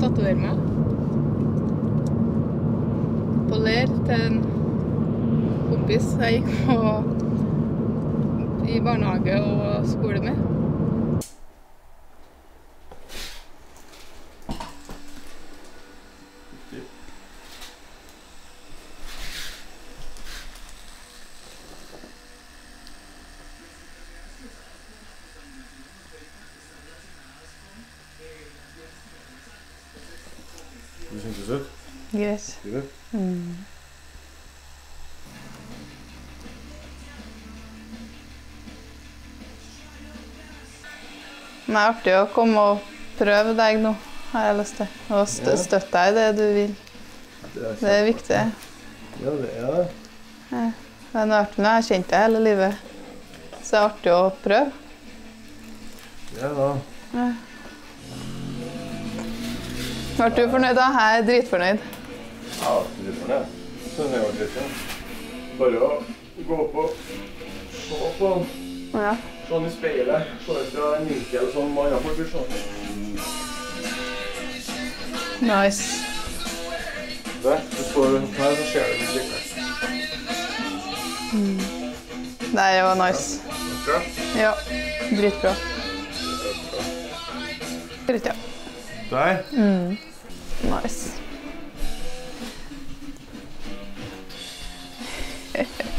tatovere meg. På leir til en kompis jeg gikk på i barnehage og skole med. Du syntes ut? Greit. Du? Men det er artig å komme og prøve deg nå, har jeg lyst til. Og stø støtte deg i det du vil. Det Det er viktig. Ja, det er det. Det er artig når jeg har kjent deg hele livet. Så det er artig å prøve. Ja da. Ble du fornøyd da? Jeg er dritfornøyd. Ja, dritfornøyd. får det. Sånn det litt, ja. Bare å gå på Se på Ja. sånn i speilet. Se ut fra en vinkel som andre folk vil se. Nice. Der, du står her, så ser du litt like. Det var nice. Bra. Ja. Dritbra. Dritbra. Der. Nice.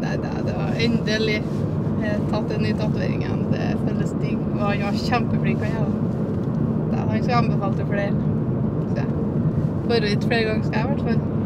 Nei, det, det var endelig jeg har tatt den nye tatoveringen. Det føles digg. Og han var kjempeflink, han òg. Han skal anbefale til flere. Så jeg får ut flere ganger, skal jeg i hvert fall.